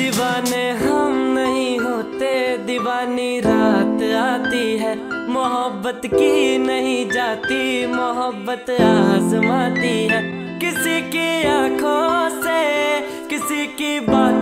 दीवाने हम नहीं होते, दीवानी रात आती है। मोहब्बत की नहीं जाती, मोहब्बत आजमाती है। किसी की आँखों से, किसी की बात